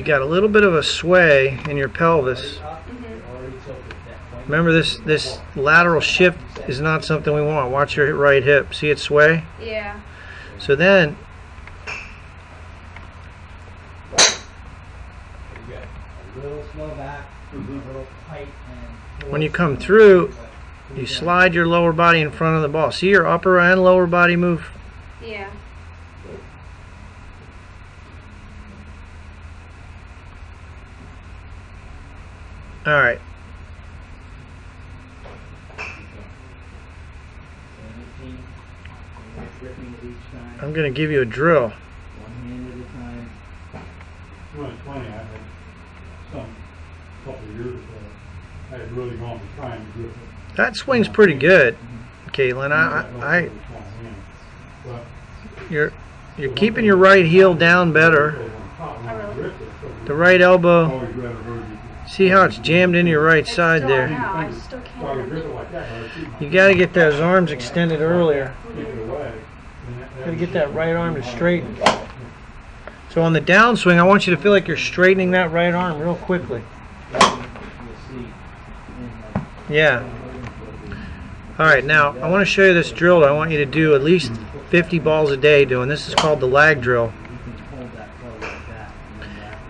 you got a little bit of a sway in your pelvis. Remember this this lateral shift is not something we want. Watch your right hip. See it sway? Yeah. So then A little slow back, a little tight and. when you come through, you slide your lower body in front of the ball. See your upper and lower body move? Yeah. All right. Seventeen. Gripping it each time, I'm going to give you a drill. one hand at a time. Well, it's funny, I had some, couple of years ago, I had really gone to trying to grip it. That swing's pretty good, Caitlin. I, I, I you're you're keeping your right heel down better. The right elbow. See how it's jammed in your right side there. You got to get those arms extended earlier. Got to get that right arm to straighten. So on the downswing, I want you to feel like you're straightening that right arm real quickly. Yeah. All right, now I want to show you this drill. I want you to do at least 50 balls a day doing. This is called the lag drill. You can hold that flow like that,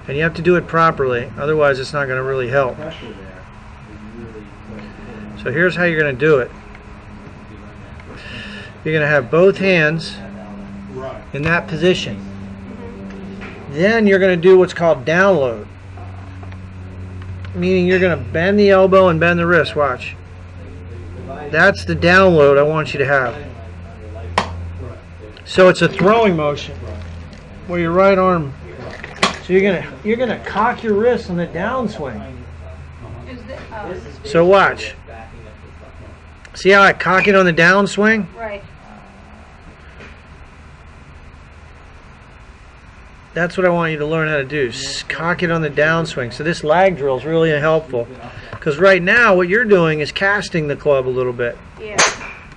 and then that And you have to do it properly, otherwise it's not going to really help. pressure there is really going to pull So here's how you're going to do it. You're going to have both hands in that position. Then you're going to do what's called download. Meaning you're going to bend the elbow and bend the wrist. Watch. That's the download I want you to have. So it's a throwing motion where your right arm. So you're gonna you're gonna cock your wrist on the downswing. Oh, So watch. See how I cock it on the downswing? right. That's what I want you to learn how to do. Cock it on the downswing. So this lag drill is really helpful. Because right now what you're doing is casting the club a little bit. Yeah.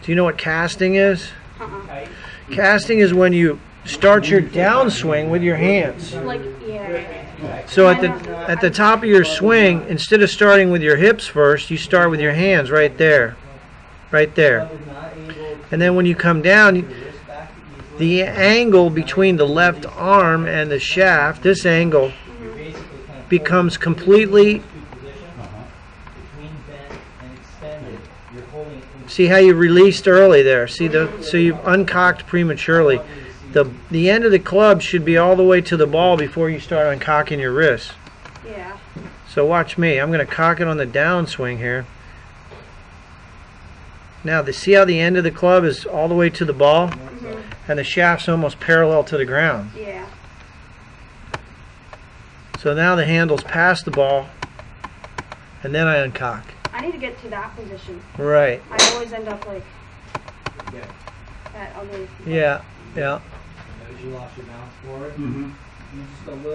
Do you know what casting is? Uh-uh. Casting is when you start your downswing with your hands. Like. So at the at the top of your swing, instead of starting with your hips first, you start with your hands right there. Right there. And then when you come down, the angle between the left arm and the shaft, this angle becomes completely See how you released early there. See the so you've uncocked prematurely. The the end of the club should be all the way to the ball before you start uncocking your wrist. Yeah. So watch me. I'm going to cock it on the downswing here. Now, the, see how the end of the club is all the way to the ball? Mhm. And the shaft's almost parallel to the ground. Yeah. So now the handle's past the ball, and then I uncock. I need to get to that position. Right. I always end up like that ugly. Yeah, yeah. You lost your for it. Mm-hmm. Just a little